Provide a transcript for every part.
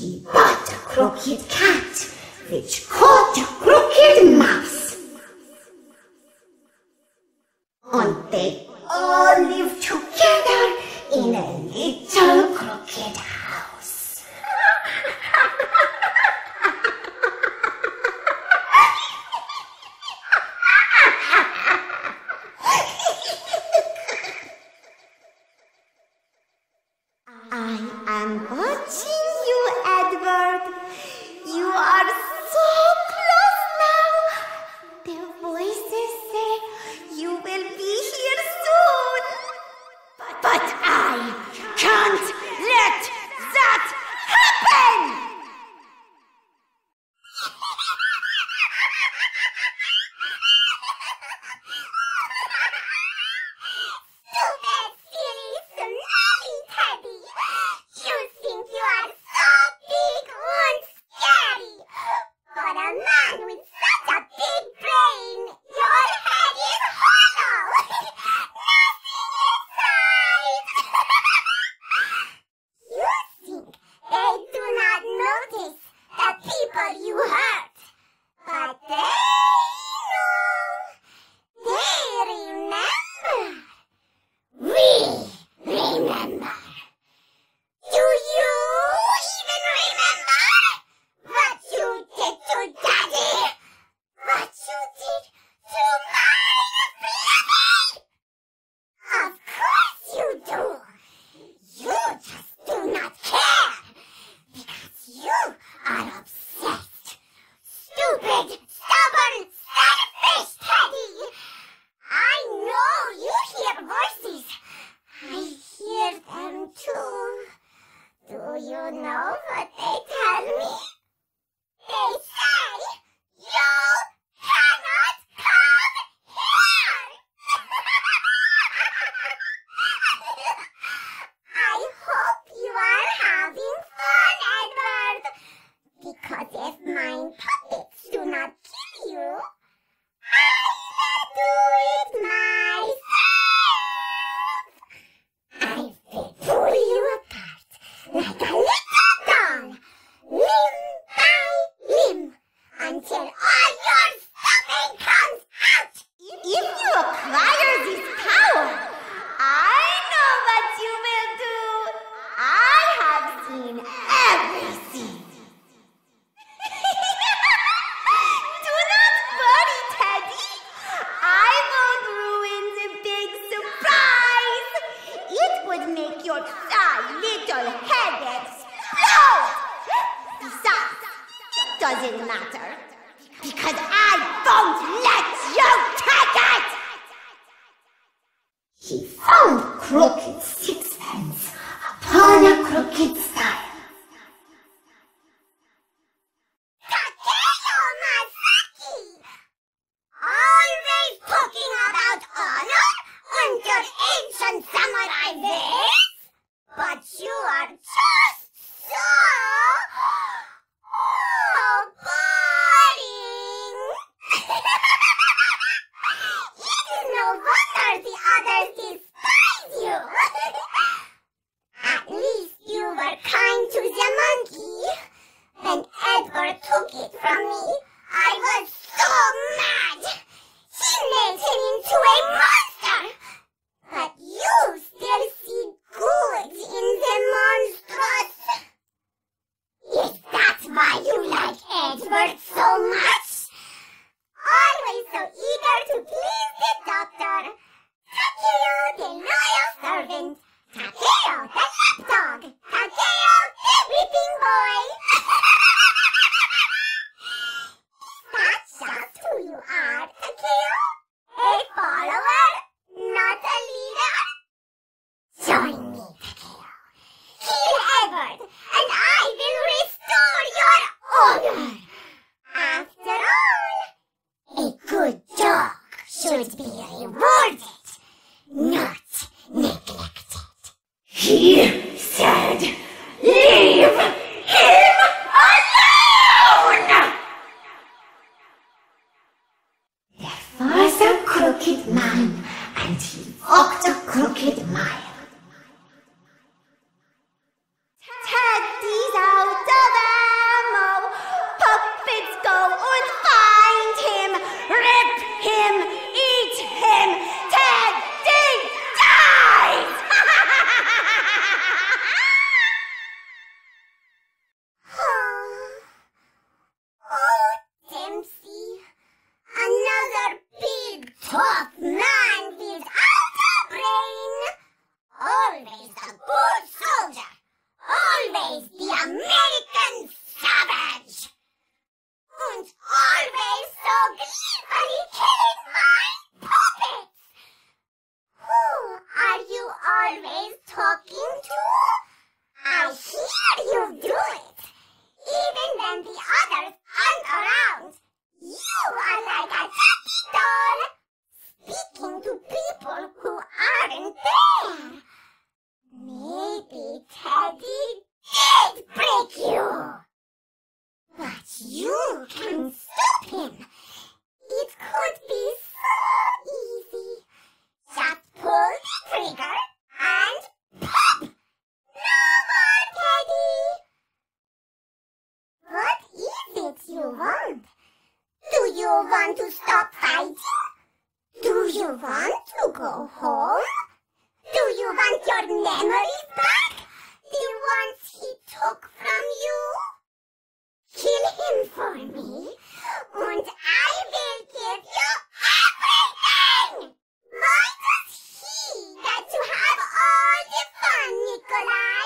he bought a crooked cat, which caught a crooked mouse. And they all live together in a little crooked house. I am watching. stupid! She found Crooked Sixpence upon a crooked stile. much! Always so eager to please the doctor! Takeo, the loyal servant! Takeo, the lapdog! Takeo, the whipping boy! That's just who you are, Takeo? A follower, not a leader? Join me, Takeo! Kill Edward! you want to stop fighting? Do you want to go home? Do you want your memories back? The ones he took from you? Kill him for me, and I will give you everything! Why does he get to have all the fun, Nikolai?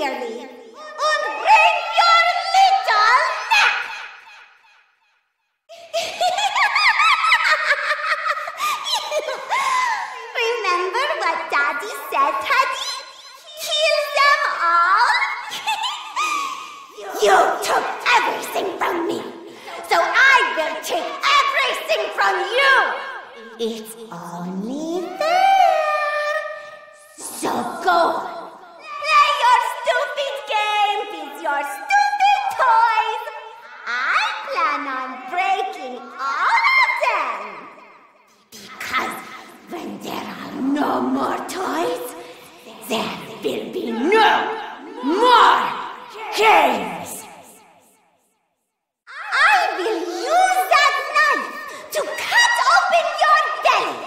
dearly, and wring your little neck. Remember what Daddy said, Teddy? Kill them all? you took everything from me, so I will take everything from you. It's only there. So go. No more games! I will use that knife to cut open your belly.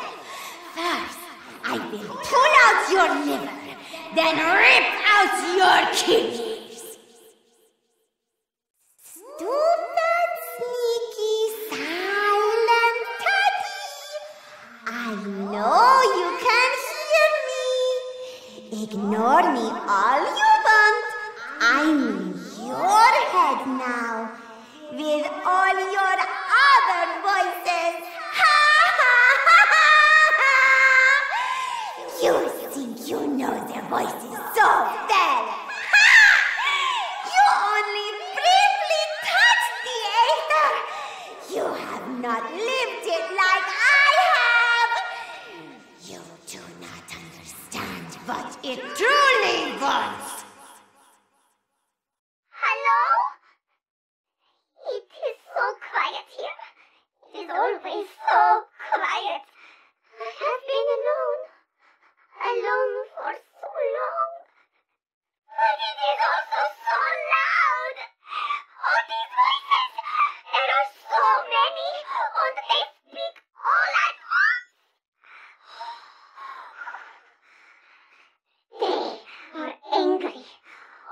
First, I will pull out your liver, then rip out your kidney. Ignore me all you want. I'm your head now. With all your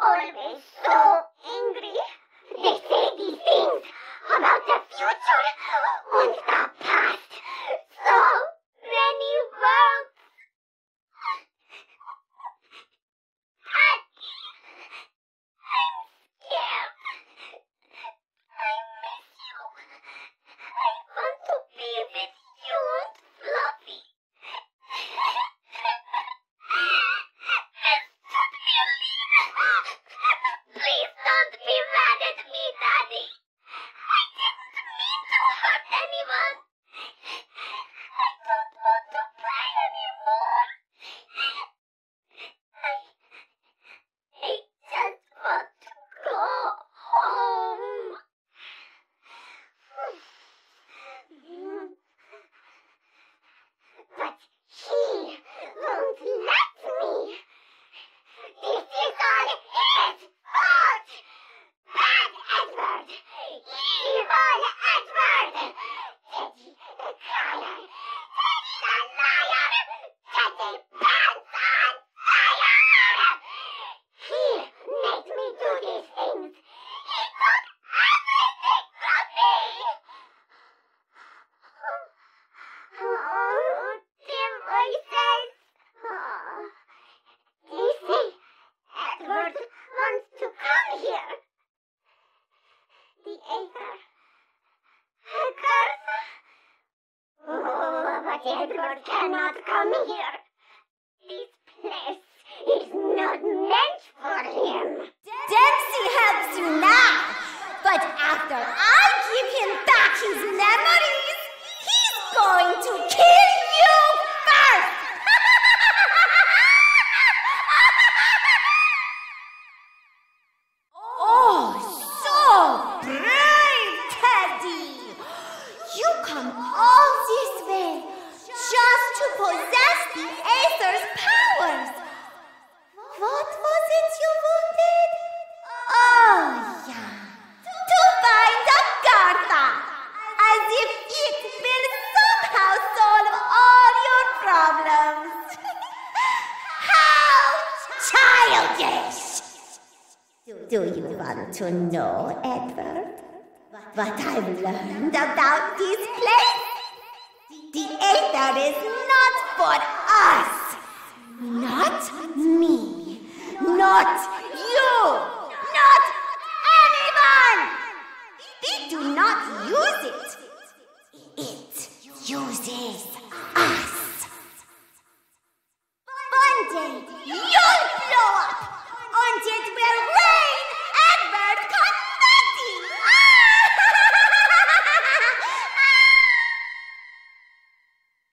always so angry. They say these things about the future and the past. You cannot come here. This place is not meant for him. Dempsey helps you now, but after I give him back his to know, Edward, what I've learned about this place? The Aether is not for us! Not me! Not